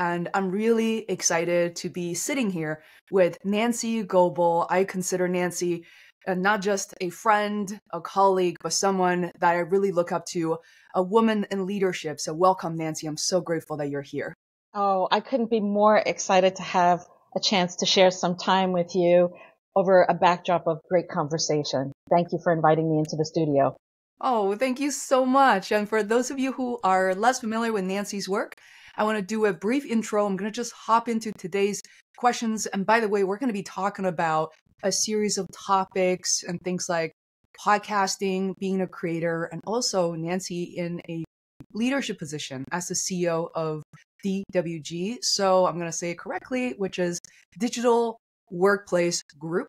And I'm really excited to be sitting here with Nancy Goebel. I consider Nancy uh, not just a friend, a colleague, but someone that I really look up to, a woman in leadership. So, welcome, Nancy. I'm so grateful that you're here. Oh, I couldn't be more excited to have a chance to share some time with you over a backdrop of great conversation. Thank you for inviting me into the studio. Oh, thank you so much. And for those of you who are less familiar with Nancy's work, I want to do a brief intro. I'm going to just hop into today's questions. And by the way, we're going to be talking about a series of topics and things like podcasting, being a creator, and also Nancy in a leadership position as the CEO of DWG. So I'm going to say it correctly, which is Digital Workplace Group.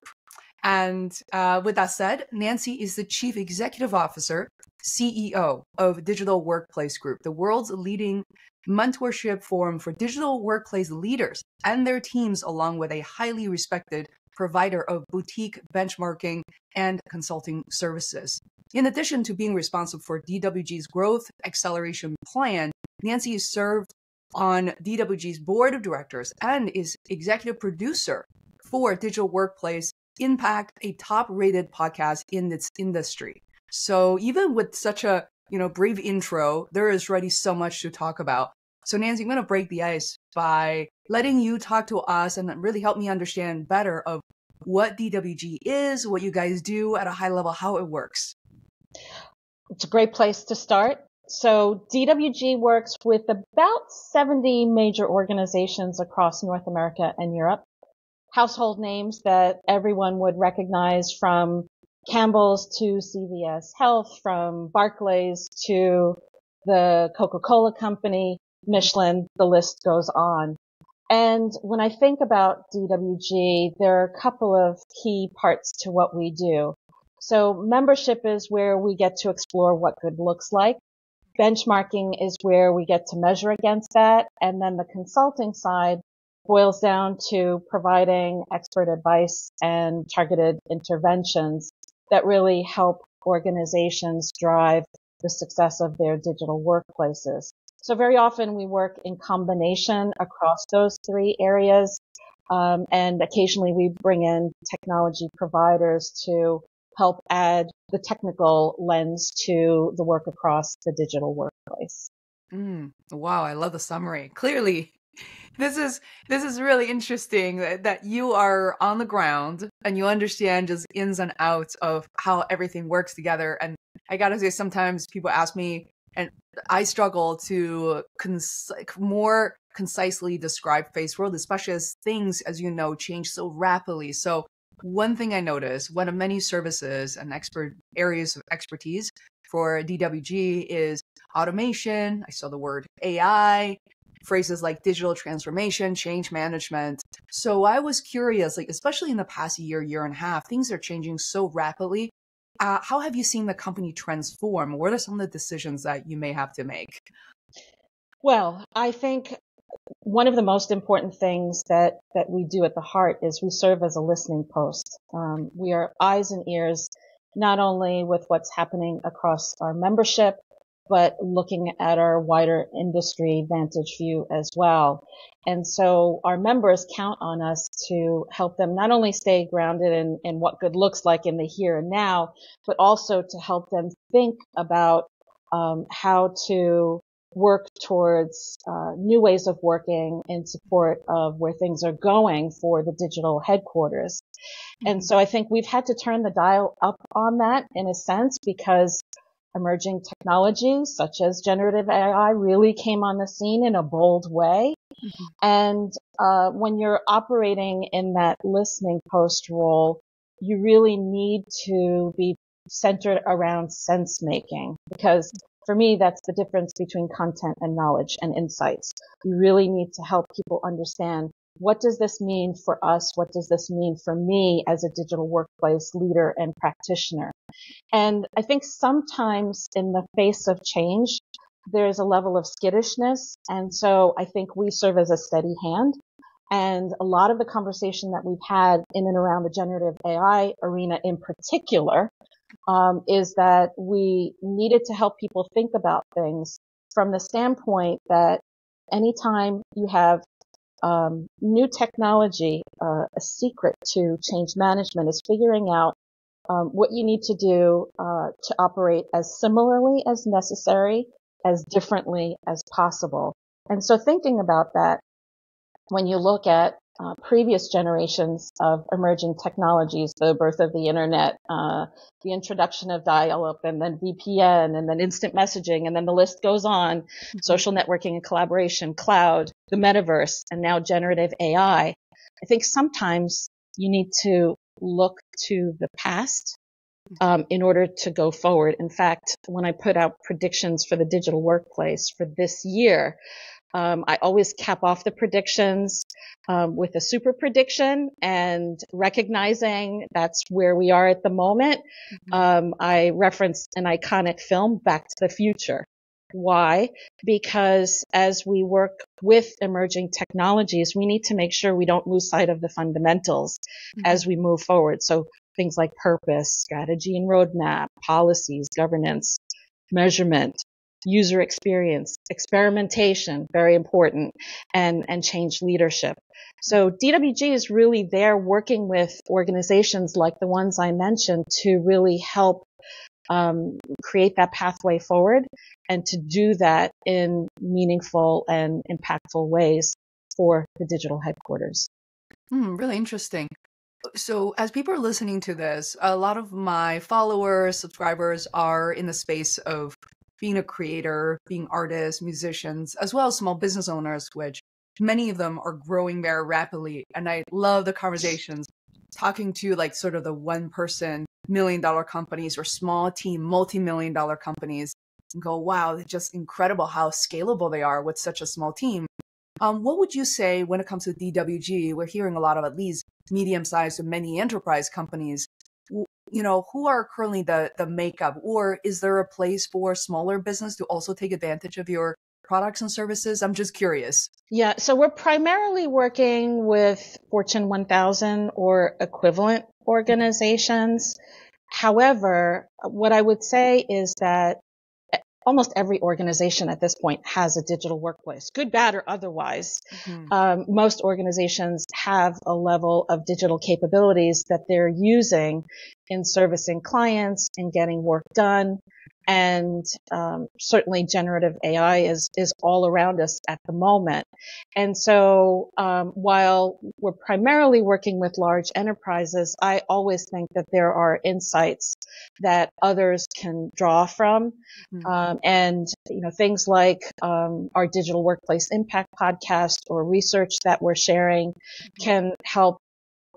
And uh, with that said, Nancy is the Chief Executive Officer, CEO of Digital Workplace Group, the world's leading mentorship forum for digital workplace leaders and their teams, along with a highly respected provider of boutique benchmarking and consulting services. In addition to being responsible for DWG's growth acceleration plan, Nancy has served on DWG's board of directors and is executive producer for Digital Workplace Impact, a top rated podcast in its industry. So even with such a you know brief intro, there is already so much to talk about. So Nancy, I'm going to break the ice by letting you talk to us and really help me understand better of what DWG is, what you guys do at a high level, how it works. It's a great place to start. So DWG works with about 70 major organizations across North America and Europe. Household names that everyone would recognize from Campbell's to CVS Health, from Barclays to the Coca-Cola company, Michelin, the list goes on. And when I think about DWG, there are a couple of key parts to what we do. So membership is where we get to explore what good looks like. Benchmarking is where we get to measure against that. And then the consulting side boils down to providing expert advice and targeted interventions that really help organizations drive the success of their digital workplaces. So very often we work in combination across those three areas. Um, and occasionally we bring in technology providers to help add the technical lens to the work across the digital workplace. Mm, wow, I love the summary. Clearly, this is this is really interesting that, that you are on the ground and you understand just ins and outs of how everything works together. And I gotta say, sometimes people ask me, and I struggle to cons- more concisely describe Feisworld, especially as things, as you know, change so rapidly. So one thing I noticed, one of many services and expert areas of expertise for DWG is automation. I saw the word AI, phrases like digital transformation, change management. So I was curious, like especially in the past year, year and a half, things are changing so rapidly. Uh, how have you seen the company transform? What are some of the decisions that you may have to make? Well, I think one of the most important things that, that we do at the heart is we serve as a listening post. Um, we are eyes and ears, not only with what's happening across our membership, but looking at our wider industry vantage view as well. And so our members count on us to help them not only stay grounded in, in what good looks like in the here and now, but also to help them think about um, how to work towards uh, new ways of working in support of where things are going for the digital headquarters. And mm-hmm. so I think we've had to turn the dial up on that in a sense because emerging technologies such as generative AI really came on the scene in a bold way. Mm-hmm. And uh, when you're operating in that listening post role, you really need to be centered around sense making because for me, that's the difference between content and knowledge and insights. You really need to help people understand what does this mean for us? What does this mean for me as a digital workplace leader and practitioner? And I think sometimes in the face of change, there's a level of skittishness. And so I think we serve as a steady hand. And a lot of the conversation that we've had in and around the generative AI arena in particular um, is that we needed to help people think about things from the standpoint that anytime you have um, new technology, uh, a secret to change management is figuring out um, what you need to do uh, to operate as similarly as necessary, as differently as possible. And so thinking about that, when you look at uh, previous generations of emerging technologies, the birth of the internet, uh, the introduction of dial-up, and then VPN, and then instant messaging, and then the list goes on, mm-hmm. social networking and collaboration, cloud, the metaverse, and now generative AI. I think sometimes you need to look to the past um, in order to go forward. In fact, when I put out predictions for the digital workplace for this year, um, I always cap off the predictions um, with a super prediction and recognizing that's where we are at the moment. Mm-hmm. Um, I referenced an iconic film, Back to the Future. Why? Because as we work with emerging technologies, we need to make sure we don't lose sight of the fundamentals mm-hmm. as we move forward. So things like purpose, strategy and roadmap, policies, governance, measurement, user experience, experimentation, very important, and, and change leadership. So DWG is really there working with organizations like the ones I mentioned to really help um, create that pathway forward and to do that in meaningful and impactful ways for the digital headquarters. Hmm, really interesting. So, as people are listening to this, a lot of my followers, subscribers are in the space of being a creator, being artists, musicians, as well as small business owners, which many of them are growing very rapidly. And I love the conversations talking to like sort of the one person million dollar companies or small team multi million dollar companies and go, wow, it's just incredible how scalable they are with such a small team. Um, what would you say when it comes to DWG? We're hearing a lot of at least medium sized to many enterprise companies you know who are currently the the makeup or is there a place for smaller business to also take advantage of your products and services? I'm just curious. Yeah so we're primarily working with fortune 1000 or equivalent organizations. However what i would say is that almost every organization at this point has a digital workplace, good, bad, or otherwise. Mm-hmm. Um, most organizations have a level of digital capabilities that they're using in servicing clients and getting work done and um, certainly generative AI is is all around us at the moment. And so, um, while we're primarily working with large enterprises, I always think that there are insights that others can draw from, mm-hmm. um, and you know things like um, our digital workplace impact podcast or research that we're sharing mm-hmm. can help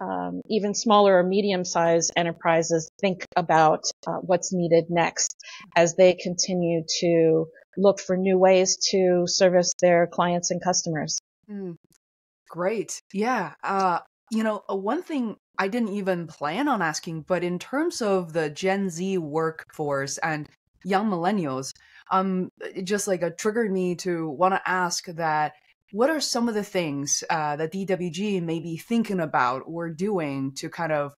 um, even smaller or medium-sized enterprises think about uh, what's needed next as they continue to look for new ways to service their clients and customers. Mm, great. Yeah. Uh, you know, uh, one thing I didn't even plan on asking, but in terms of the Gen Z workforce and young millennials, um, just like it triggered me to want to ask that what are some of the things uh, that DWG may be thinking about or doing to kind of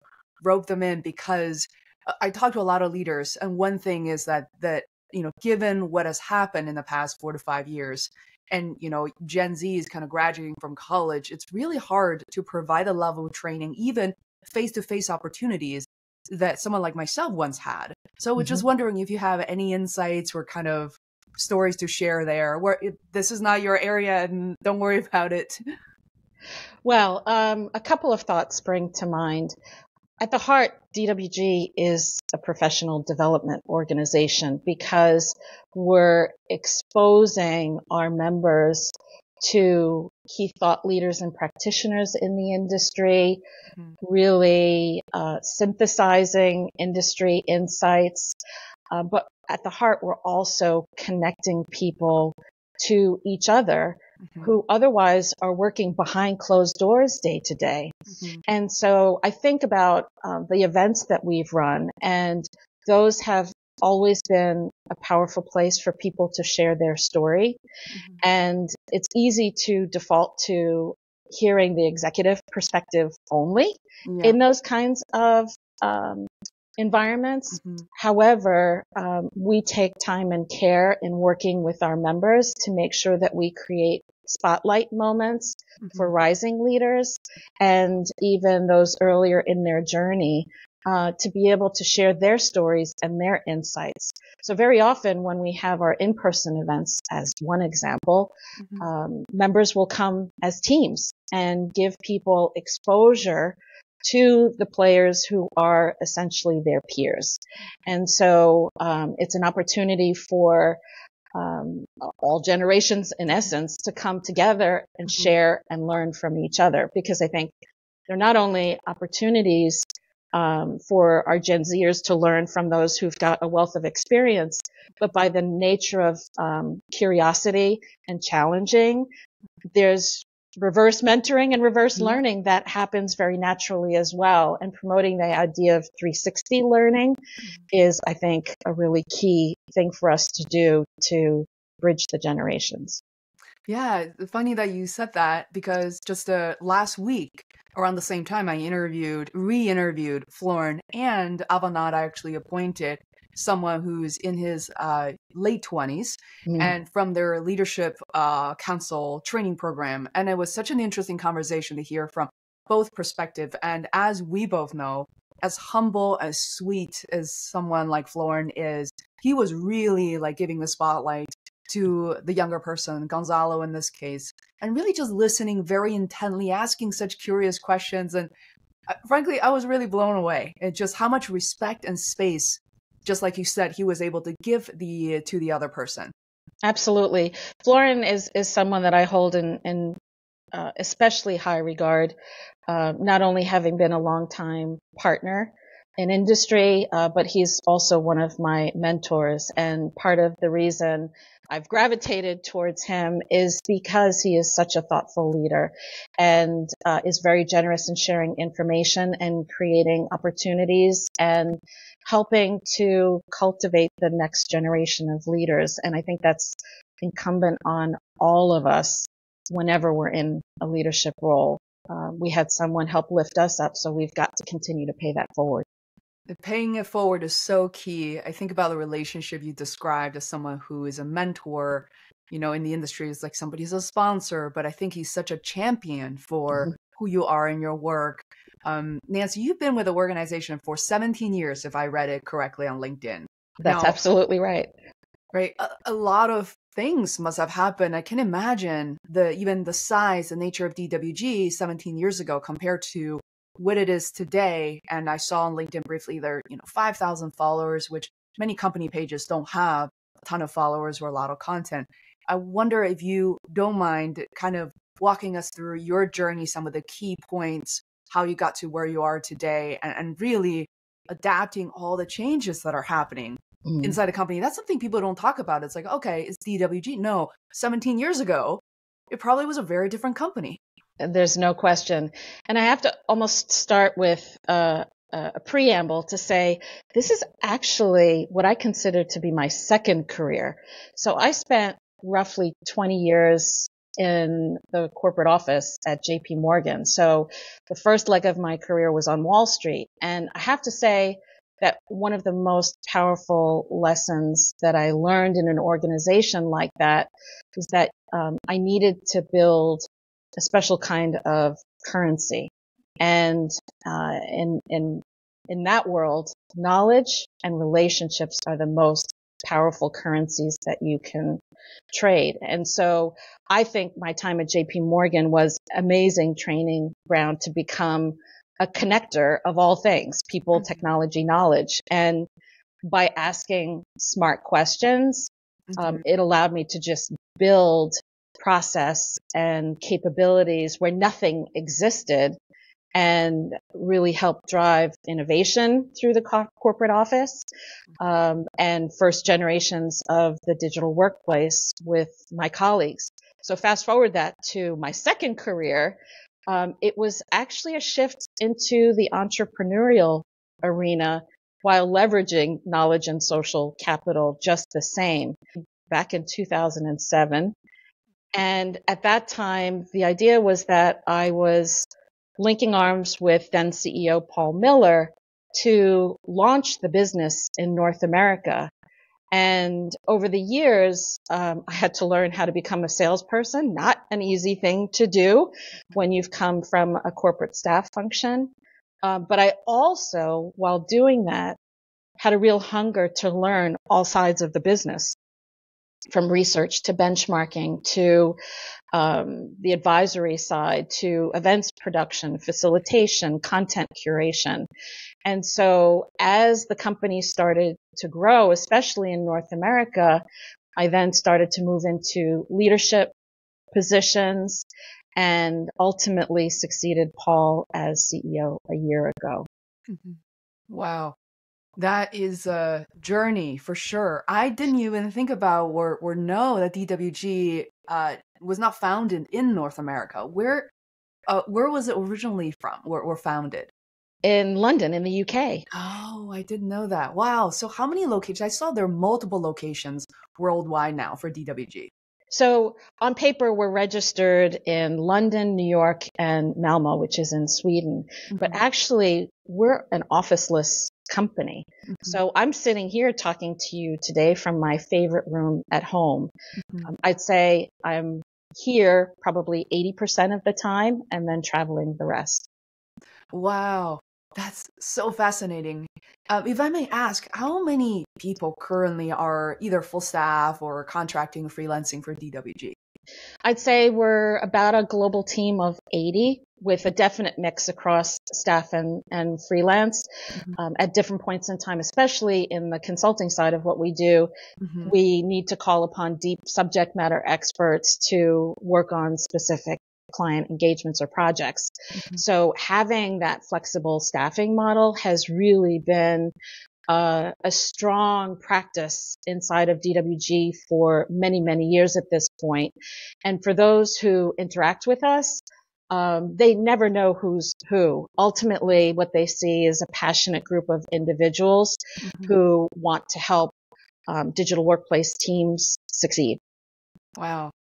rope them in? Because uh, I talk to a lot of leaders, and one thing is that that you know, given what has happened in the past four to five years, and you know, Gen Z is kind of graduating from college, it's really hard to provide a level of training, even face-to-face opportunities that someone like myself once had. So, mm-hmm. just wondering if you have any insights or kind of stories to share there. Where this is not your area and don't worry about it. Well um, a couple of thoughts spring to mind. At the heart dwg is a professional development organization because we're exposing our members to key thought leaders and practitioners in the industry, mm-hmm. really uh, synthesizing industry insights, uh, but at the heart, we're also connecting people to each other mm-hmm. who otherwise are working behind closed doors day to day. Mm-hmm. And so I think about um, the events that we've run and those have always been a powerful place for people to share their story. Mm-hmm. And it's easy to default to hearing the executive perspective only yeah. in those kinds of um, environments. Mm-hmm. However, um, we take time and care in working with our members to make sure that we create spotlight moments mm-hmm. for rising leaders and even those earlier in their journey uh, to be able to share their stories and their insights. So very often when we have our in-person events, as one example, mm-hmm. um, members will come as teams and give people exposure to the players who are essentially their peers. And so um, it's an opportunity for um, all generations, in essence, to come together and mm-hmm. share and learn from each other. Because I think they're not only opportunities um, for our Gen Zers to learn from those who've got a wealth of experience, but by the nature of um, curiosity and challenging, there's reverse mentoring and reverse mm-hmm. learning that happens very naturally as well. And promoting the idea of 360 learning mm-hmm. is, I think, a really key thing for us to do to bridge the generations. Yeah, funny that you said that because just uh, last week, around the same time, I interviewed, re interviewed Florin and Avanade actually appointed someone who's in his uh, late 20s mm. and from their leadership uh, council training program. And it was such an interesting conversation to hear from both perspective. And as we both know, as humble, as sweet as someone like Florin is, he was really like giving the spotlight to the younger person, Gonzalo in this case, and really just listening very intently, asking such curious questions. And uh, frankly, I was really blown away at just how much respect and space just like you said, he was able to give the to the other person. Absolutely, Florin is is someone that I hold in in uh, especially high regard. Uh, not only having been a long time partner in industry, uh, but he's also one of my mentors. And part of the reason I've gravitated towards him is because he is such a thoughtful leader and uh, is very generous in sharing information and creating opportunities and helping to cultivate the next generation of leaders. And I think that's incumbent on all of us whenever we're in a leadership role. Uh, we had someone help lift us up, so we've got to continue to pay that forward. The paying it forward is so key. I think about the relationship you described as someone who is a mentor, you know, in the industry is like somebody's a sponsor, but I think he's such a champion for mm-hmm. who you are in your work. Um, Nancy, you've been with the organization for 17 years, if I read it correctly on LinkedIn. That's now, absolutely right. Right. A, a, lot of things must have happened. I can imagine the even the size, the nature of DWG 17 years ago compared to what it is today. And I saw on LinkedIn briefly there, you know, 5,000 followers, which many company pages don't have a ton of followers or a lot of content. I wonder if you don't mind kind of walking us through your journey, some of the key points, how you got to where you are today, and, and really adapting all the changes that are happening mm. inside a company. That's something people don't talk about. It's like, okay, it's DWG. No, 17 years ago, it probably was a very different company. There's no question. And I have to almost start with uh, a preamble to say this is actually what I consider to be my second career. So I spent roughly 20 years in the corporate office at JP Morgan. So the first leg of my career was on Wall Street. And I have to say that one of the most powerful lessons that I learned in an organization like that was that um, I needed to build a special kind of currency. And uh, in in in that world, knowledge and relationships are the most powerful currencies that you can trade. And so I think my time at JP Morgan was amazing training ground to become a connector of all things, people, mm-hmm. technology, knowledge. And by asking smart questions, um, mm-hmm. um, it allowed me to just build process and capabilities where nothing existed and really help drive innovation through the co- corporate office um, and first generations of the digital workplace with my colleagues. So fast forward that to my second career, um, it was actually a shift into the entrepreneurial arena while leveraging knowledge and social capital just the same. Back in 2007, and at that time, the idea was that I was linking arms with then CEO Paul Miller to launch the business in North America. And over the years, um, I had to learn how to become a salesperson. Not an easy thing to do when you've come from a corporate staff function. Uh, but I also, while doing that, had a real hunger to learn all sides of the business from research to benchmarking to um, the advisory side to events production, facilitation, content curation. And so as the company started to grow, especially in North America, I then started to move into leadership positions and ultimately succeeded Paul as CEO a year ago. Mm-hmm. Wow. That is a journey for sure. I didn't even think about or, or know that DWG uh, was not founded in North America. Where uh, where was it originally from or, or founded? In London, in the UK. Oh, I didn't know that. Wow. So how many locations? I saw there are multiple locations worldwide now for DWG. So on paper, we're registered in London, New York, and Malmo, which is in Sweden. Mm-hmm. But actually, we're an officeless company. Mm-hmm. So I'm sitting here talking to you today from my favorite room at home. Mm-hmm. Um, I'd say I'm here probably 80% of the time and then traveling the rest. Wow. That's so fascinating. Uh, if I may ask, how many people currently are either full staff or contracting freelancing for DWG? I'd say we're about a global team of 80 with a definite mix across staff and, and freelance mm-hmm. um, at different points in time, especially in the consulting side of what we do. Mm-hmm. We need to call upon deep subject matter experts to work on specific client engagements or projects. Mm-hmm. So having that flexible staffing model has really been uh, a strong practice inside of DWG for many, many years at this point. And for those who interact with us, um, they never know who's who. Ultimately, what they see is a passionate group of individuals mm-hmm. who want to help um, digital workplace teams succeed. Wow.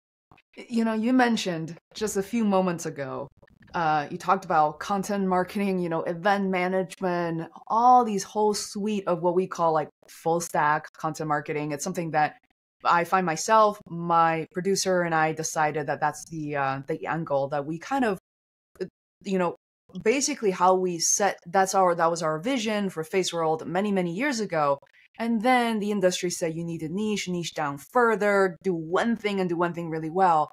You know, you mentioned just a few moments ago, uh, you talked about content marketing, you know, event management, all these whole suite of what we call like full stack content marketing. It's something that I find myself, my producer, and I decided that that's the uh, the angle that we kind of, uh, you know, basically how we set. That's our that was our vision for Feisworld many many years ago. And then the industry said you need to niche, niche down further, do one thing and do one thing really well.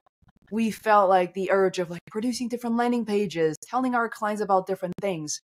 We felt like the urge of like producing different landing pages, telling our clients about different things.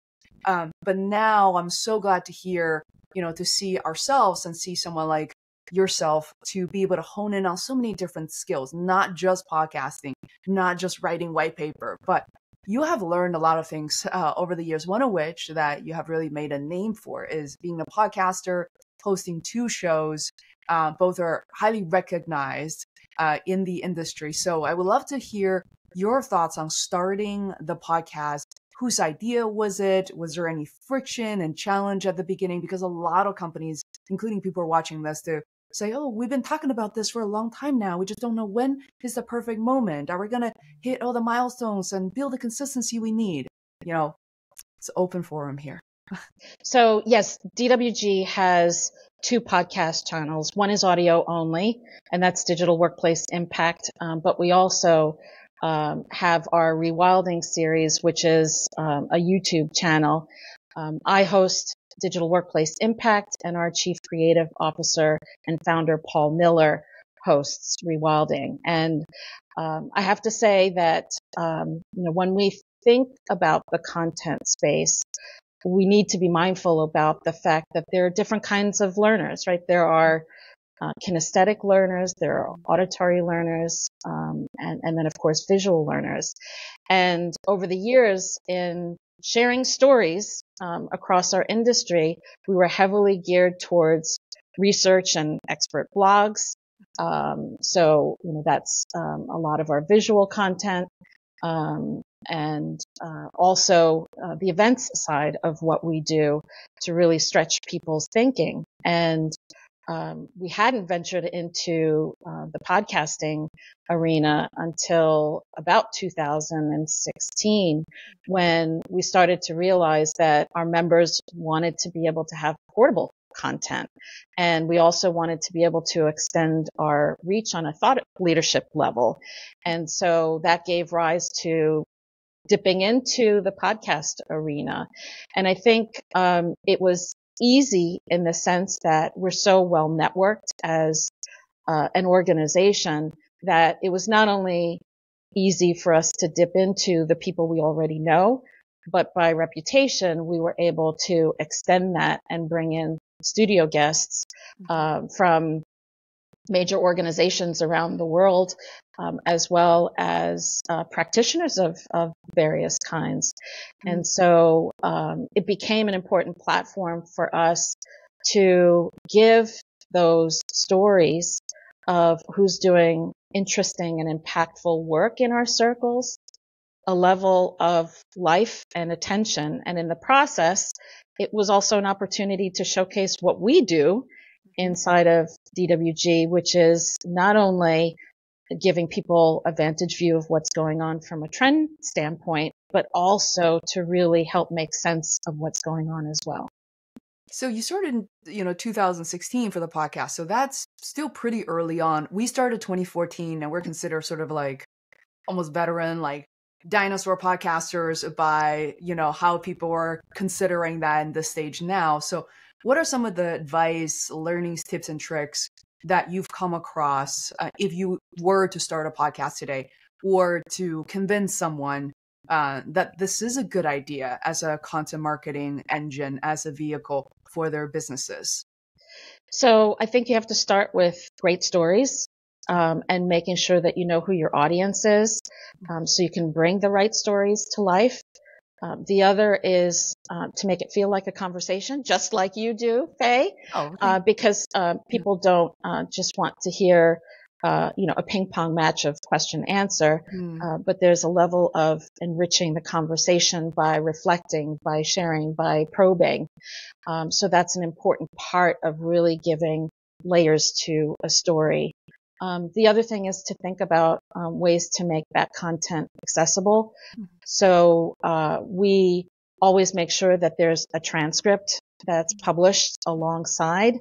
Um, but now I'm so glad to hear, you know, to see ourselves and see someone like yourself to be able to hone in on so many different skills, not just podcasting, not just writing white paper, but you have learned a lot of things uh, over the years. One of which that you have really made a name for is being a podcaster, hosting two shows. Uh, both are highly recognized uh, in the industry. So I would love to hear your thoughts on starting the podcast. Whose idea was it? Was there any friction and challenge at the beginning? Because a lot of companies, including people watching this, to say, "Oh, we've been talking about this for a long time now. We just don't know when is the perfect moment. Are we going to hit all the milestones and build the consistency we need?" You know, it's open forum here. So yes, DWG has two podcast channels. One is audio only, and that's Digital Workplace Impact. Um, but we also um, have our Rewilding series, which is um, a YouTube channel. Um, I host Digital Workplace Impact, and our Chief Creative Officer and founder Paul Miller hosts Rewilding. And um, I have to say that um, you know when we think about the content space, we need to be mindful about the fact that there are different kinds of learners, right? There are uh, kinesthetic learners, there are auditory learners, um, and, and then of course visual learners. And over the years in sharing stories um, across our industry, we were heavily geared towards research and expert blogs. Um, so, you know, that's um, a lot of our visual content. Um, and uh, also uh, the events side of what we do to really stretch people's thinking. And um, we hadn't ventured into uh, the podcasting arena until about 2016 when we started to realize that our members wanted to be able to have portable content. And we also wanted to be able to extend our reach on a thought leadership level. And so that gave rise to dipping into the podcast arena. And I think um, it was easy in the sense that we're so well networked as uh, an organization that it was not only easy for us to dip into the people we already know, but by reputation, we were able to extend that and bring in studio guests uh, from major organizations around the world, um, as well as uh, practitioners of, of, various kinds. Mm-hmm. And so um, it became an important platform for us to give those stories of who's doing interesting and impactful work in our circles a level of life and attention. And in the process, it was also an opportunity to showcase what we do inside of DWG, which is not only giving people a vantage view of what's going on from a trend standpoint, but also to really help make sense of what's going on as well. So you started, you know, 2016 for the podcast. So that's still pretty early on. We started 2014 and we're considered sort of like almost veteran, like dinosaur podcasters by, you know, how people are considering that in this stage now. So what are some of the advice, learnings, tips, and tricks that you've come across uh, if you were to start a podcast today or to convince someone uh, that this is a good idea as a content marketing engine, as a vehicle for their businesses? So I think you have to start with great stories. Um, and making sure that you know who your audience is um, so you can bring the right stories to life. Um, the other is uh, to make it feel like a conversation, just like you do, Fei, oh, okay. uh, because uh, people don't uh, just want to hear, uh, you know, a ping pong match of question answer, mm. but there's a level of enriching the conversation by reflecting, by sharing, by probing. Um, so that's an important part of really giving layers to a story. Um, the other thing is to think about um, ways to make that content accessible. Mm-hmm. So uh, we always make sure that there's a transcript that's published alongside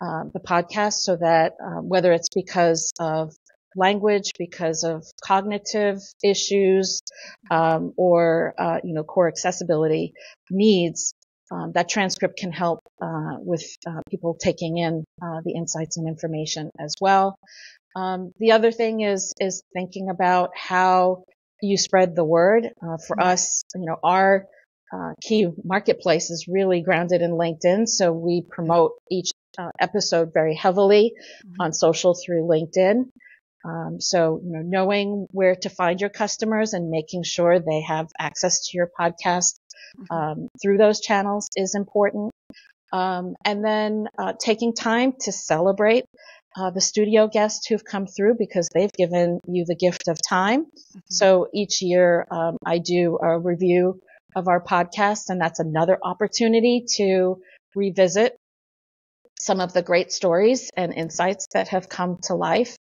uh, the podcast, so that uh, whether it's because of language, because of cognitive issues, um, or uh, you know core accessibility needs, um, that transcript can help uh, with uh, people taking in uh, the insights and information as well. Um, the other thing is is thinking about how you spread the word. Uh, for mm-hmm. us, you know, our uh, key marketplace is really grounded in LinkedIn, so we promote each uh, episode very heavily mm-hmm. on social through LinkedIn. Um, so, you know, knowing where to find your customers and making sure they have access to your podcast mm-hmm. um, through those channels is important. Um, and then uh, taking time to celebrate uh, the studio guests who've come through because they've given you the gift of time. Mm-hmm. So each year um, I do a review of our podcast, and that's another opportunity to revisit some of the great stories and insights that have come to life.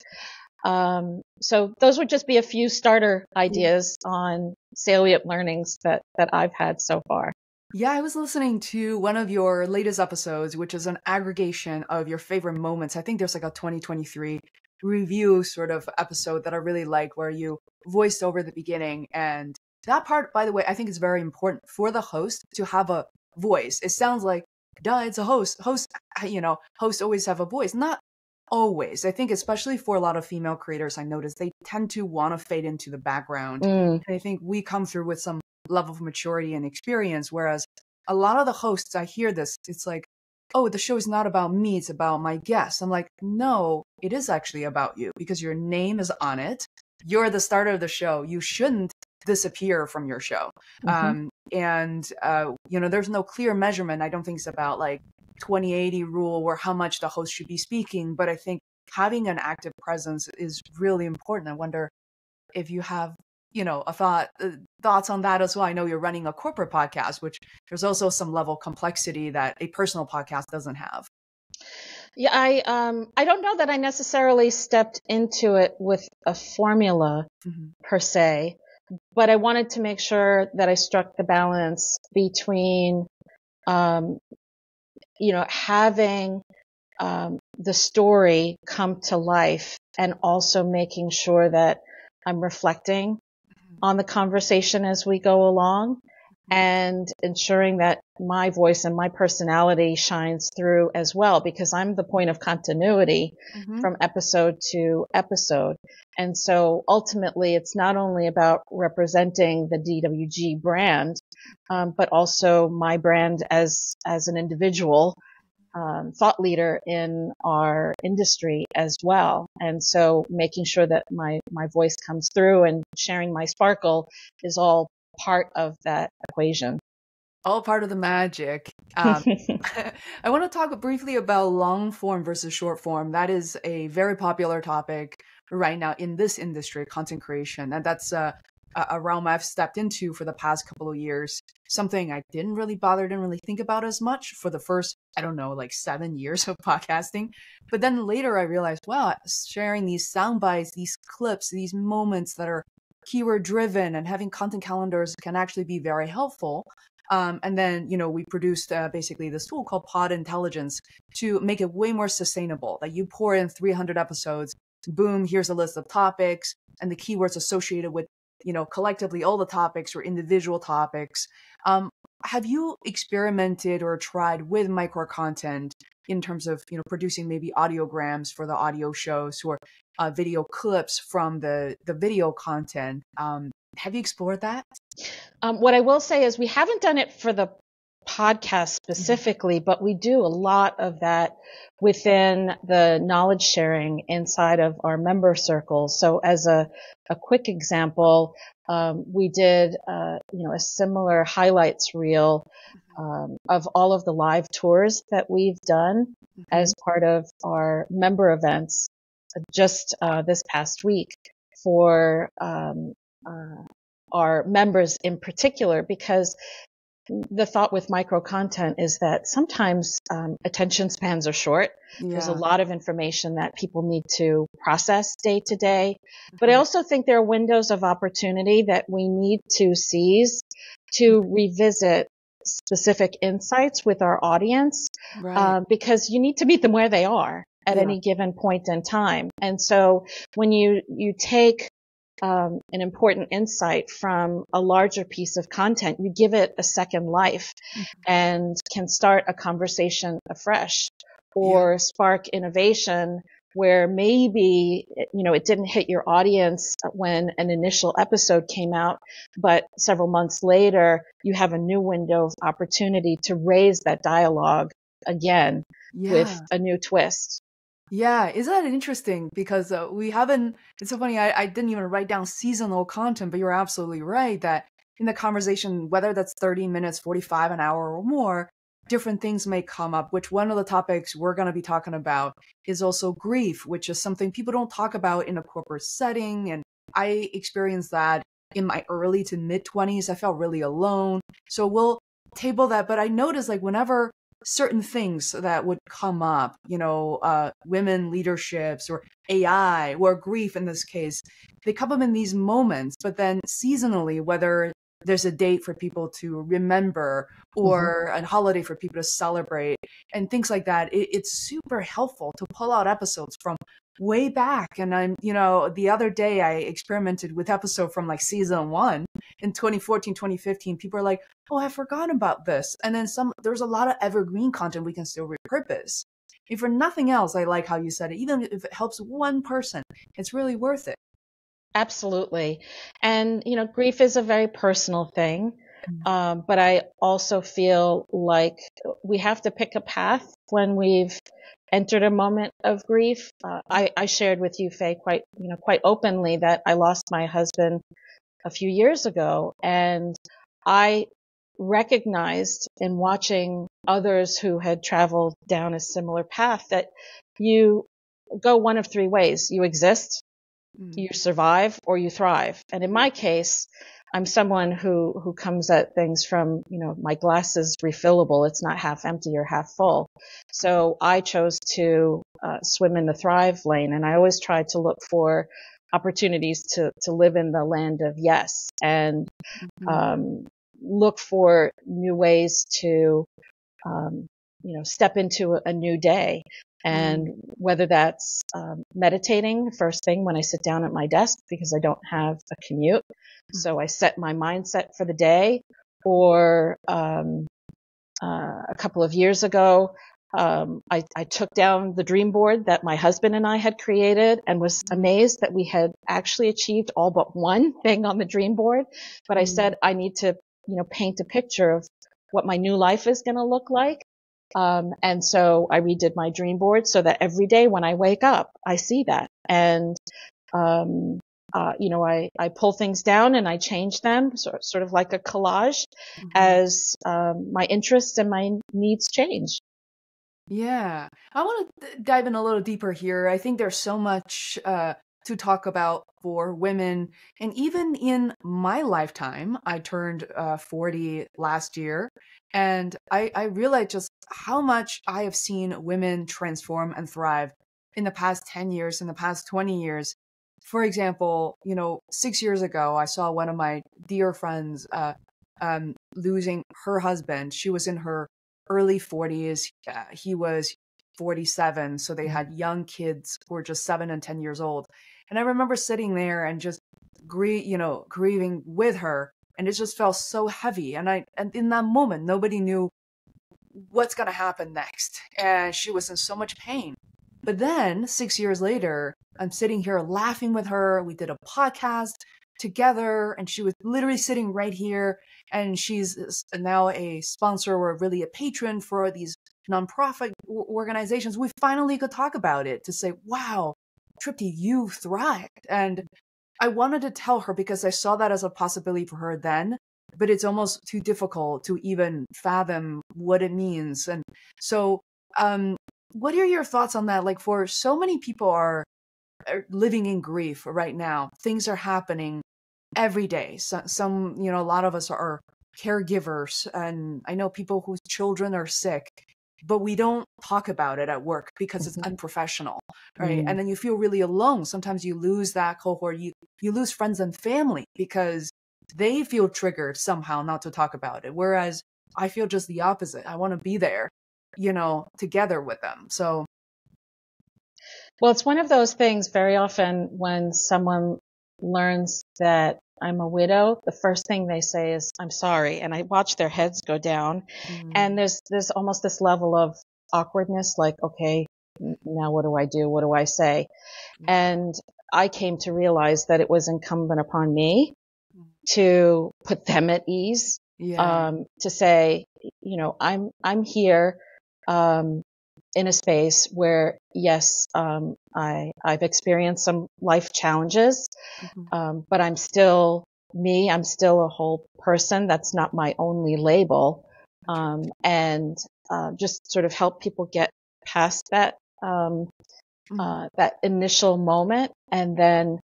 Um, so those would just be a few starter ideas on salient learnings that that I've had so far. Yeah, I was listening to one of your latest episodes, which is an aggregation of your favorite moments. I think there's like a 2023 review sort of episode that I really like where you voiced over the beginning. And that part, by the way, I think is very important for the host to have a voice. It sounds like, duh, it's a host. Host, you know, hosts always have a voice. Not always. I think, especially for a lot of female creators, I notice they tend to want to fade into the background. Mm. And I think we come through with some level of maturity and experience. Whereas a lot of the hosts, I hear this, it's like, oh, the show is not about me, it's about my guests. I'm like, no, it is actually about you because your name is on it. You're the starter of the show. You shouldn't disappear from your show. Mm-hmm. Um, and, uh, you know, there's no clear measurement. I don't think it's about like 2080 rule or how much the host should be speaking, but I think having an active presence is really important. I wonder if you have you know a thought uh, thoughts on that as well i know you're running a corporate podcast which there's also some level of complexity that a personal podcast doesn't have Yeah, I um I don't know that I necessarily stepped into it with a formula mm-hmm. per se, but I wanted to make sure that I struck the balance between um you know having um, the story come to life and also making sure that I'm reflecting. On the conversation as we go along and ensuring that my voice and my personality shines through as well because I'm the point of continuity mm-hmm. from episode to episode. And so ultimately it's not only about representing the DWG brand, um, but also my brand as, as an individual um, thought leader in our industry as well. And so making sure that my, my voice comes through and sharing my sparkle is all part of that equation. All part of the magic. Um, I want to talk briefly about long form versus short form. That is a very popular topic right now in this industry, content creation. And that's uh, a realm I've stepped into for the past couple of years. Something I didn't really bother, didn't really think about as much for the first, I don't know, like seven years of podcasting. But then later I realized, wow, sharing these sound bites, these clips, these moments that are keyword driven and having content calendars can actually be very helpful. Um, and then, you know, we produced uh, basically this tool called Pod Intelligence to make it way more sustainable. That you pour in 300 episodes, boom, here's a list of topics and the keywords associated with you know, collectively all the topics or individual topics. Um, have you experimented or tried with micro content in terms of you know producing maybe audiograms for the audio shows or uh, video clips from the the video content? Um, have you explored that? Um, what I will say is we haven't done it for the podcast mm-hmm. specifically, but we do a lot of that within the knowledge sharing inside of our member circles. So as a, a quick example, um, we did, uh, you know, a similar highlights reel um, of all of the live tours that we've done mm-hmm. as part of our member events just uh, this past week for um, uh, our members in particular because the thought with micro content is that sometimes um, attention spans are short. Yeah. There's a lot of information that people need to process day to day. But I mm-hmm. also think there are windows of opportunity that we need to seize to revisit specific insights with our audience right. uh, because you need to meet them where they are at yeah. any given point in time. And so when you, you take um, an important insight from a larger piece of content, you give it a second life mm-hmm. and can start a conversation afresh or yeah. spark innovation where maybe you know it didn't hit your audience when an initial episode came out but several months later you have a new window of opportunity to raise that dialogue again yeah. with a new twist yeah, isn't that interesting? Because uh, we haven't. It's so funny. I, I didn't even write down seasonal content, but you're absolutely right that in the conversation, whether that's 30 minutes, 45, an hour, or more, different things may come up. Which one of the topics we're going to be talking about is also grief, which is something people don't talk about in a corporate setting. And I experienced that in my early to mid 20s. I felt really alone. So we'll table that. But I noticed like whenever certain things that would come up, you know, uh, women leaderships or AI or grief in this case, they come up in these moments, but then seasonally, whether there's a date for people to remember or mm-hmm. a holiday for people to celebrate and things like that, it, it's super helpful to pull out episodes from way back. And I'm, you know, the other day I experimented with episode from like season one in 2014, 2015. People are like, oh, I forgot about this. And then some, there's a lot of evergreen content we can still repurpose. If for nothing else, I like how you said it. Even if it helps one person, it's really worth it. Absolutely. And, you know, grief is a very personal thing. Mm-hmm. Um, but I also feel like we have to pick a path when we've entered a moment of grief. Uh, I, I, shared with you, Fei, quite you know quite openly that I lost my husband a few years ago, and I recognized in watching others who had traveled down a similar path that you go one of three ways: you exist, mm. you survive or you thrive. And in my case, I'm someone who, who comes at things from, you know, my glass is refillable. It's not half empty or half full. So I chose to uh, swim in the thrive lane and I always try to look for opportunities to, to live in the land of yes and, mm-hmm. um, look for new ways to, um, you know, step into a, a new day. And mm. whether that's um, meditating first thing when I sit down at my desk because I don't have a commute, so I set my mindset for the day. Or um, uh, a couple of years ago, um, I, I, took down the dream board that my husband and I had created and was amazed that we had actually achieved all but one thing on the dream board. But I said I need to, you know, paint a picture of what my new life is going to look like. Um, and so I redid my dream board so that every day when I wake up, I see that. And, um, uh, you know, I, I pull things down and I change them, sort, sort of like a collage mm-hmm. as um, my interests and my needs change. Yeah. I want to dive in a little deeper here. I think there's so much uh, to talk about for women. And even in my lifetime, I turned uh, 40 last year. And I, I realized just how much I have seen women transform and thrive in the past 10 years, in the past 20 years. For example, you know, six years ago, I saw one of my dear friends uh, um, losing her husband. She was in her early 40s. Uh, he was 47. So they mm-hmm. had young kids who were just seven and 10 years old. And I remember sitting there and just grie- you know, grieving with her. And it just felt so heavy. And I, and in that moment, nobody knew what's going to happen next. And she was in so much pain. But then six years later, I'm sitting here laughing with her. We did a podcast together and she was literally sitting right here and she's now a sponsor or really a patron for these nonprofit organizations we finally could talk about it to say wow tripti you thrived. And i wanted to tell her because i saw that as a possibility for her then but it's almost too difficult to even fathom what it means. And so um what are your thoughts on that? Like for so many people are living in grief right now things are happening every day. So, some, you know, a lot of us are caregivers, and I know people whose children are sick, but we don't talk about it at work because it's mm-hmm. unprofessional, right? Mm. And then you feel really alone. Sometimes you lose that cohort. You you lose friends and family because they feel triggered somehow not to talk about it. Whereas I feel just the opposite. I want to be there, you know, together with them. So well, it's one of those things very often when someone learns that I'm a widow, the first thing they say is, I'm sorry. And I watch their heads go down. Mm. And there's, there's almost this level of awkwardness, like, okay, now what do I do? What do I say? Mm. And I came to realize that it was incumbent upon me mm. to put them at ease, yeah. um, to say, you know, I'm, I'm here, um, in a space where, yes, um, I, I've experienced some life challenges, mm-hmm. um, but I'm still me. I'm still a whole person. That's not my only label. Um, and uh, just sort of help people get past that um, mm-hmm. uh, that initial moment, and then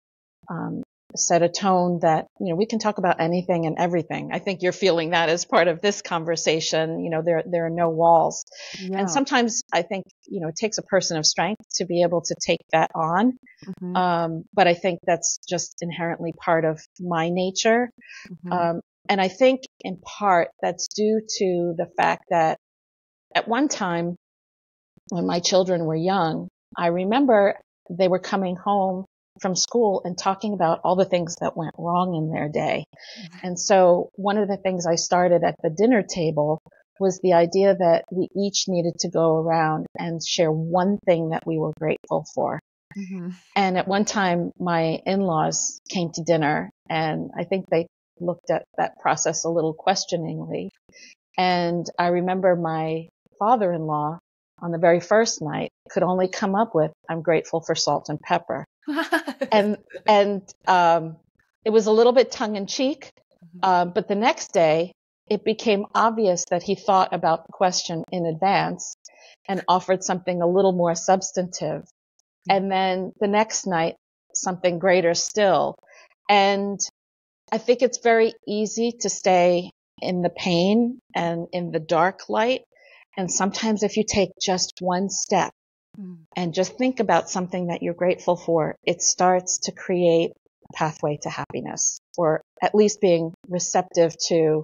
um, set a tone that, you know, we can talk about anything and everything. I think you're feeling that as part of this conversation. You know, there, there are no walls. Yeah. And sometimes I think, you know, it takes a person of strength to be able to take that on. Mm-hmm. Um, but I think that's just inherently part of my nature. Mm-hmm. Um, and I think in part that's due to the fact that at one time when my children were young, I remember they were coming home from school and talking about all the things that went wrong in their day. Mm-hmm. And so one of the things I started at the dinner table was the idea that we each needed to go around and share one thing that we were grateful for. Mm-hmm. And at one time, my in-laws came to dinner and I think they looked at that process a little questioningly. And I remember my father-in-law on the very first night could only come up with, I'm grateful for salt and pepper. and and um, it was a little bit tongue in cheek. Mm-hmm. Uh, but the next day, it became obvious that he thought about the question in advance and offered something a little more substantive. Mm-hmm. And then the next night, something greater still. And I think it's very easy to stay in the pain and in the dark light. And sometimes if you take just one step mm. and just think about something that you're grateful for, it starts to create a pathway to happiness or at least being receptive to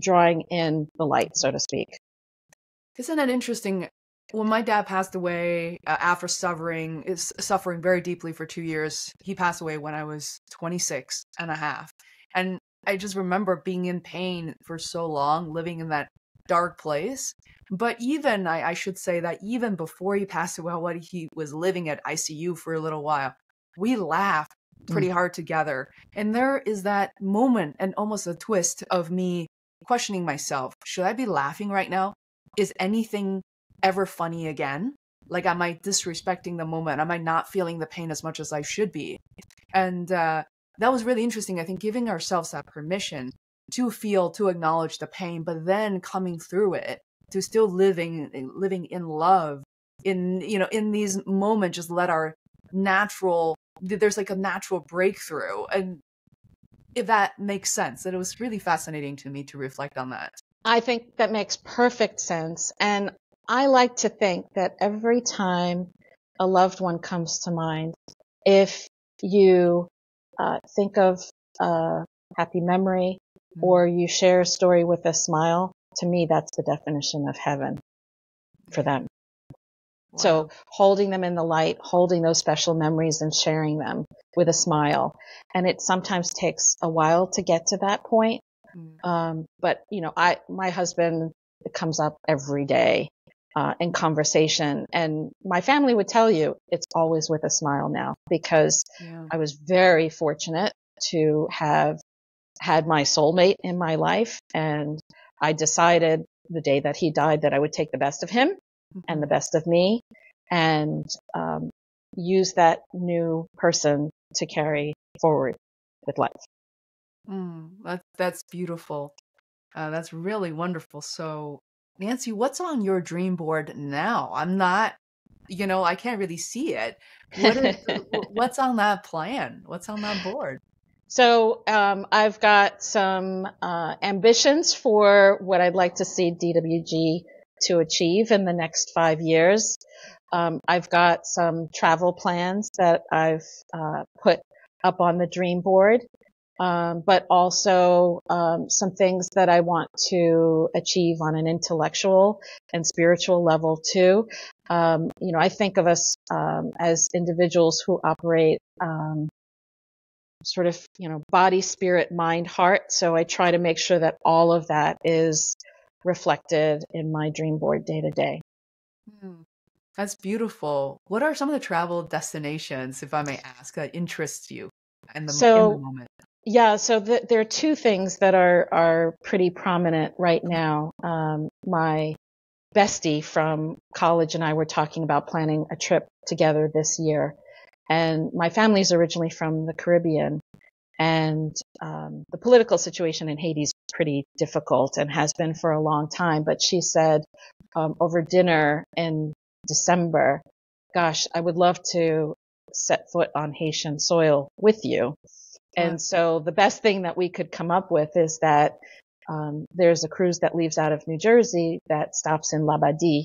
drawing in the light, so to speak. Isn't that interesting? When my dad passed away uh, after suffering is suffering very deeply for two years, he passed away when I was 26 and a half. And I just remember being in pain for so long, living in that dark place. But even, I, I should say that even before he passed away, what he was living at ICU for a little while, we laughed pretty mm. hard together. And there is that moment and almost a twist of me questioning myself should I be laughing right now? Is anything ever funny again? Like, am I disrespecting the moment? Am I not feeling the pain as much as I should be? And uh, that was really interesting. I think giving ourselves that permission to feel, to acknowledge the pain, but then coming through it to still living, living in love in, you know, in these moments, just let our natural, there's like a natural breakthrough. And if that makes sense, that it was really fascinating to me to reflect on that. I think that makes perfect sense. And I like to think that every time a loved one comes to mind, if you uh, think of a happy memory. Or you share a story with a smile, to me, that's the definition of heaven for them. Wow. So holding them in the light, holding those special memories and sharing them with a smile. And it sometimes takes a while to get to that point. Mm. Um, but you know, I, my husband comes up every day, uh, in conversation. And my family would tell you it's always with a smile now because yeah. I was very fortunate to have had my soulmate in my life. And I decided the day that he died that I would take the best of him mm-hmm. and the best of me and um, use that new person to carry forward with life. Mm, that's that's beautiful. Uh, that's really wonderful. So, Nancy, what's on your dream board now? I'm not, you know, I can't really see it. What is, what's on that plan? What's on that board? So um, I've got some uh, ambitions for what I'd like to see DWG to achieve in the next five years. Um, I've got some travel plans that I've uh, put up on the dream board um, but also um, some things that I want to achieve on an intellectual and spiritual level too. Um, you know, I think of us um, as individuals who operate um, sort of, you know, body, spirit, mind, heart. So I try to make sure that all of that is reflected in my dream board day to day. Hmm. That's beautiful. What are some of the travel destinations, if I may ask, that interest you in the, so, in the moment? Yeah, so the, there are two things that are are pretty prominent right now. Um, my bestie from college and I were talking about planning a trip together this year, and my family's originally from the Caribbean, and um, the political situation in Haiti is pretty difficult and has been for a long time. But she said um, over dinner in December, "Gosh, I would love to set foot on Haitian soil with you." And so the best thing that we could come up with is that um, there's a cruise that leaves out of New Jersey that stops in Labadie,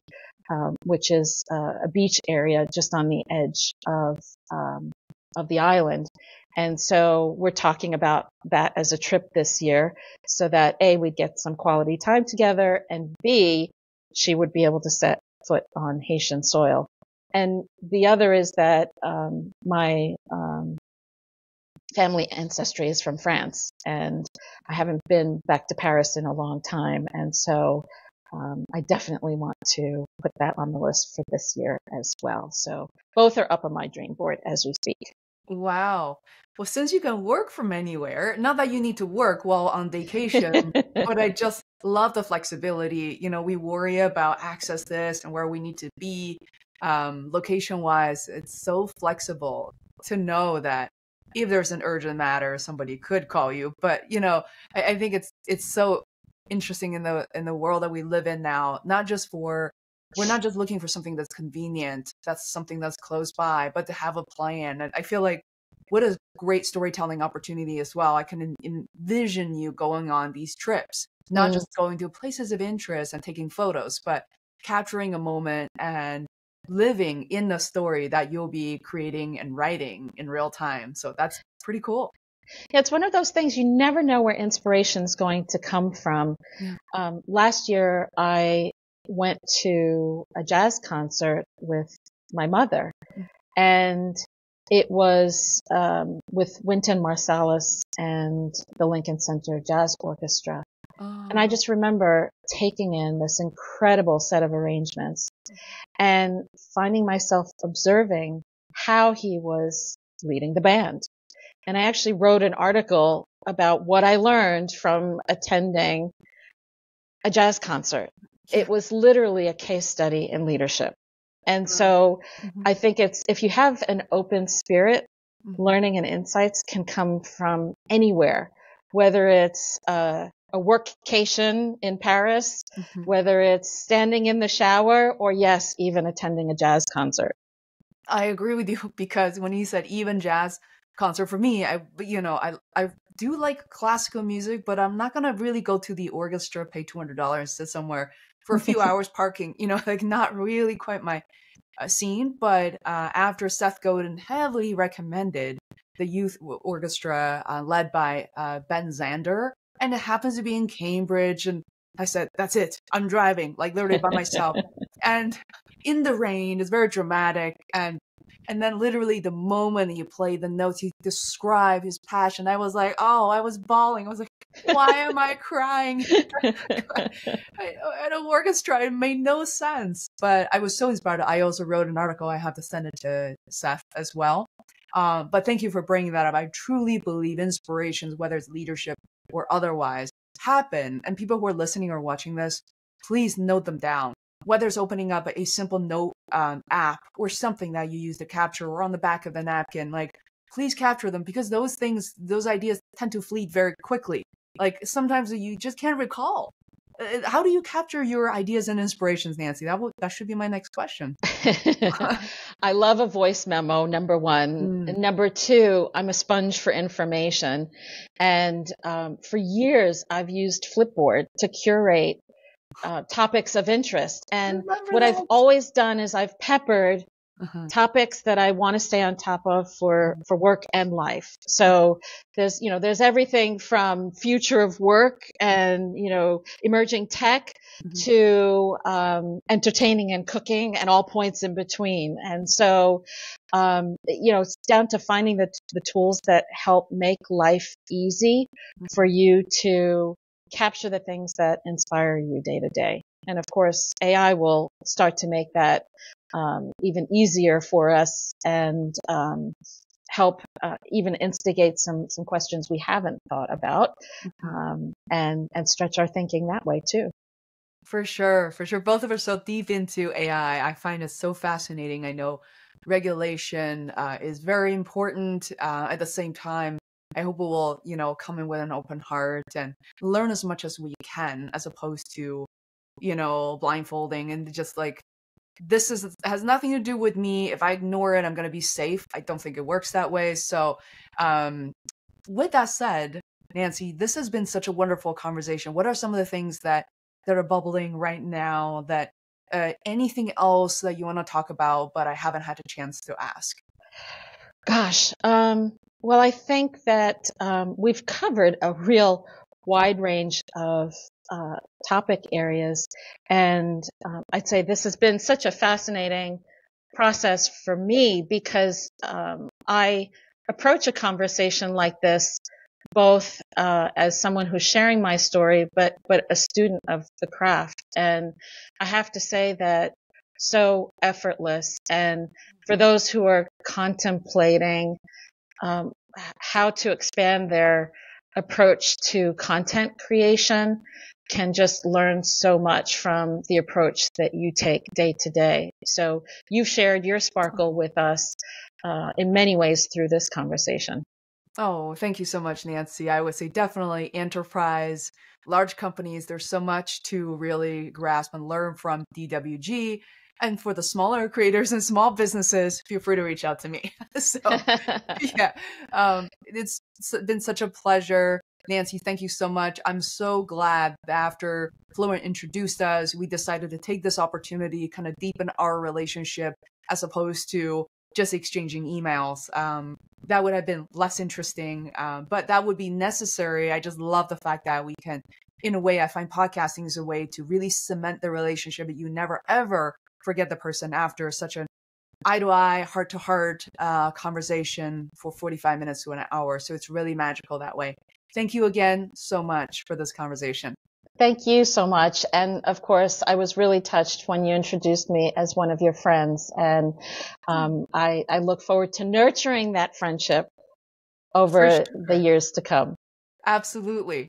um, which is uh, a beach area just on the edge of um, of the island. And so we're talking about that as a trip this year, so that a we'd get some quality time together, and b she would be able to set foot on Haitian soil. And the other is that um, my um, family ancestry is from France, and I haven't been back to Paris in a long time, and so um, I definitely want to put that on the list for this year as well. So both are up on my dream board as we speak. Wow. Well, since you can work from anywhere, not that you need to work while on vacation, but I just love the flexibility. You know, we worry about access this and where we need to be um, location wise. It's so flexible to know that if there's an urgent matter, somebody could call you. But you know, I, I think it's it's so interesting in the in the world that we live in now. Not just for we're not just looking for something that's convenient, that's something that's close by, but to have a plan. And I feel like what a great storytelling opportunity as well. I can envision you going on these trips, not mm. just going to places of interest and taking photos, but capturing a moment and living in the story that you'll be creating and writing in real time. So that's pretty cool. Yeah, it's one of those things you never know where inspiration is going to come from. Yeah. Um, last year, I went to a jazz concert with my mother, mm. and it was um, with Wynton Marsalis and the Lincoln Center Jazz Orchestra. Oh. And I just remember taking in this incredible set of arrangements and finding myself observing how he was leading the band. And I actually wrote an article about what I learned from attending a jazz concert. It was literally a case study in leadership. And so mm-hmm. I think it's, if you have an open spirit, mm-hmm. learning and insights can come from anywhere, whether it's uh, a workcation in Paris, mm-hmm. whether it's standing in the shower or yes, even attending a jazz concert. I agree with you because when you said even jazz concert for me, I you know, I I do like classical music, but I'm not gonna really go to the orchestra, pay two hundred dollars, sit somewhere for a few hours parking. You know, like not really quite my uh, scene. But uh, after Seth Godin heavily recommended the youth orchestra uh, led by uh, Ben Zander, and it happens to be in Cambridge, and I said, "That's it. I'm driving, like literally by myself." and in the rain, it's very dramatic, and and then literally the moment he played the notes, he described his passion. I was like, oh, I was bawling. I was like, why am I crying at an orchestra? It made no sense. But I was so inspired. I also wrote an article. I have to send it to Seth as well. Um, but thank you for bringing that up. I truly believe inspirations, whether it's leadership or otherwise, happen. And people who are listening or watching this, please note them down whether it's opening up a simple note um, app or something that you use to capture or on the back of the napkin, like please capture them because those things, those ideas tend to fleet very quickly. Like sometimes you just can't recall. Uh, how do you capture your ideas and inspirations, Nancy? That that should be my next question. I love a voice memo. Number one. Mm. Number two, I'm a sponge for information, and um, for years I've used Flipboard to curate uh, topics of interest. And what that. I've always done is I've peppered uh-huh. topics that I want to stay on top of for, for work and life. So there's, you know, there's everything from future of work and, you know, emerging tech mm-hmm. to, um, entertaining and cooking and all points in between. And so, um, you know, it's down to finding the, the tools that help make life easy mm-hmm. for you to capture the things that inspire you day to day. And of course, AI will start to make that um, even easier for us and um, help uh, even instigate some some questions we haven't thought about, mm-hmm. um, and and stretch our thinking that way too. For sure, for sure. Both of us so deep into AI. I find it so fascinating. I know regulation uh, is very important. Uh, at the same time, I hope we will, you know, come in with an open heart and learn as much as we can, as opposed to, you know, blindfolding and just like this is has nothing to do with me. If I ignore it, I'm going to be safe. I don't think it works that way. So, um, with that said, Nancy, this has been such a wonderful conversation. What are some of the things that that are bubbling right now? That uh, anything else that you want to talk about, but I haven't had a chance to ask? Gosh, um, well, I think that um, we've covered a real wide range of uh, topic areas, and um, I'd say this has been such a fascinating process for me because um, I approach a conversation like this both uh, as someone who's sharing my story, but but a student of the craft, and I have to say that so effortless. And for those who are contemplating um, how to expand their approach to content creation can just learn so much from the approach that you take day to day. So you've shared your sparkle with us uh, in many ways through this conversation. Oh, thank you so much, Nancy. I would say definitely enterprise, large companies. There's so much to really grasp and learn from DWG And for the smaller creators and small businesses, feel free to reach out to me. so, yeah, um, it's been such a pleasure. Nancy, thank you so much. I'm so glad after Fluent introduced us, we decided to take this opportunity, kind of deepen our relationship as opposed to just exchanging emails. Um, that would have been less interesting, uh, but that would be necessary. I just love the fact that we can, in a way, I find podcasting is a way to really cement the relationship that you never ever forget the person after such an eye to eye, heart to heart uh, conversation for 45 minutes to an hour. So it's really magical that way. Thank you again so much for this conversation. Thank you so much. And of course, I was really touched when you introduced me as one of your friends. And um, I, I, look forward to nurturing that friendship over sure. the years to come. Absolutely.